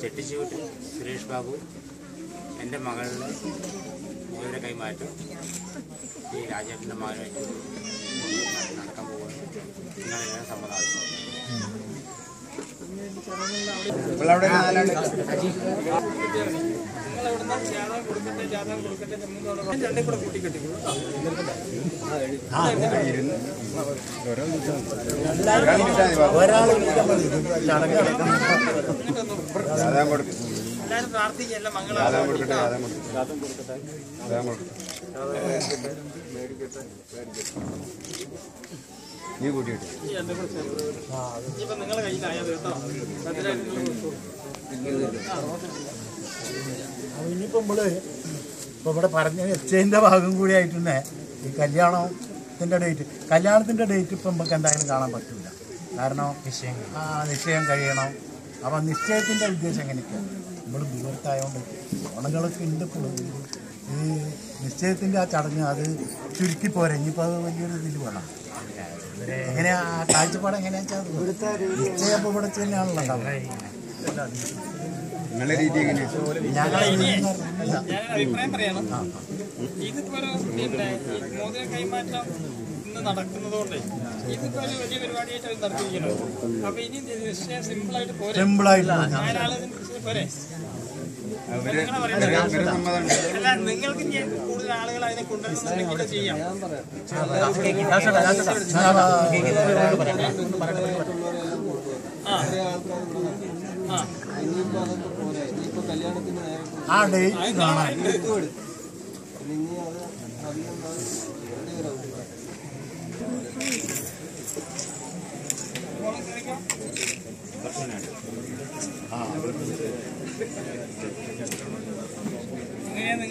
ചെട്ടിച്ചൂട്ടിൽ സുരേഷ് ബാബു എന്റെ മകളുടെ മോതിര കൈമാറ്റം. ഈ രാജേട്ടന്റെ മകനായിട്ട് നടക്കാൻ പോകുന്നു നിങ്ങളെ സമ്മതം ആവശ്യം എല്ലാവരും കൊടുക്കട്ടെ മംഗളാരം നീ കൂട്ടിയിട്ട്. നിങ്ങളെ കയ്യിലായത് കേട്ടോ ഇവിടെ പറഞ്ഞ എക്സ്ചേഞ്ചിന്റെ ഭാഗം കൂടി ആയിട്ടുണ്ടേ ഈ കല്യാണത്തിന്റെ ഡേറ്റ് കല്യാണത്തിന്റെ ഡേറ്റ് ഇപ്പൊ നമുക്ക് എന്തായാലും കാണാൻ പറ്റില്ല കാരണം ആ നിശ്ചയം കഴിയണം. അപ്പൊ നിശ്ചയത്തിന്റെ ഉദ്ദേശം എങ്ങനെയൊക്കെയാണ് നമ്മൾ ദൂരത്തായോണ്ട് ഓണങ്ങളൊക്കെ ഉണ്ട് ഇപ്പോഴും ഈ നിശ്ചയത്തിന്റെ ആ ചടങ്ങ് അത് ചുരുക്കി പോരെ. ഇനിയിപ്പോ അത് വലിയൊരു ഇതിൽ വേണം എങ്ങനെയാ? ആ കാഴ്ചപ്പാട് എങ്ങനെയാ നിശ്ചയം ഇപ്പൊ ഇവിടെ തന്നെയാണല്ലോ നിങ്ങളുടെ രീതി കൈമാറ്റം നടക്കുന്നതുകൊണ്ട് ഇതിപ്പോ ഒരു വലിയ പരിപാടിയായിട്ട് അപ്പൊ ഇനി ആയിട്ട് പോരെ. സിമ്പിൾ ആയിട്ട് പോരെ? അല്ല നിങ്ങൾക്ക് കൂടുതൽ ആളുകൾ അതിനെ കൊണ്ടുവരുന്നുണ്ടെങ്കിൽ ചെയ്യാം ആ ഡേറ്റ് കാണാൻ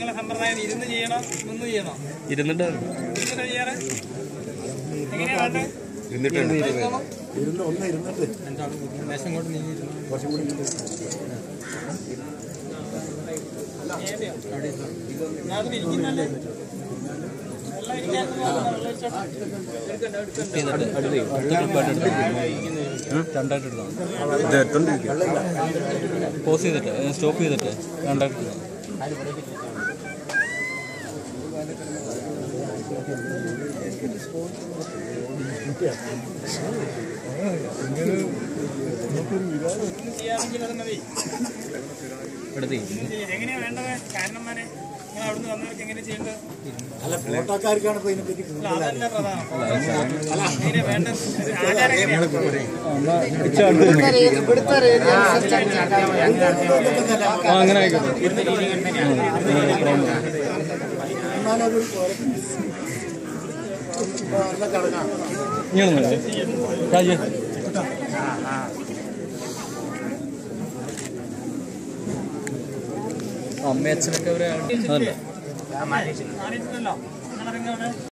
നിങ്ങളെ സമ്പ്രദായം ഇരുന്ന് ചെയ്യണോ? നിന്ന് ചെയ്യണോ? ഇരുന്നിട്ട് ചെയ്യാറ്? ഇരുന്ന് ഒന്ന് രണ്ടായിട്ട് എടുക്കണം പോസ് ചെയ്തിട്ട് സ്റ്റോപ്പ് ചെയ്തിട്ട് രണ്ടായിട്ട് എടുക്കണം അല്ല ഫോട്ടോക്കാർക്കാണ് ഇപ്പൊ ഇതിനെപ്പറ്റി അങ്ങനെ ആയിക്കോട്ടെ. രാജേ അമ്മയച്ഛനൊക്കെ അവരെ അതല്ല?